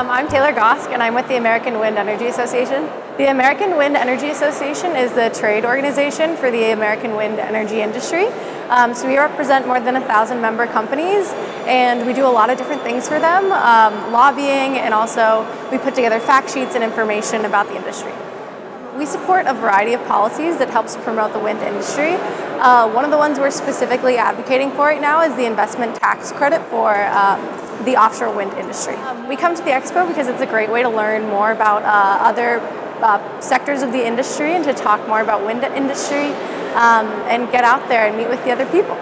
Um, I'm Taylor Gosk, and I'm with the American Wind Energy Association. The American Wind Energy Association is the trade organization for the American wind energy industry. Um, so we represent more than a thousand member companies, and we do a lot of different things for them, um, lobbying, and also we put together fact sheets and information about the industry. We support a variety of policies that helps promote the wind industry. Uh, one of the ones we're specifically advocating for right now is the investment tax credit for um, the offshore wind industry. Um, we come to the expo because it's a great way to learn more about uh, other uh, sectors of the industry and to talk more about wind industry um, and get out there and meet with the other people.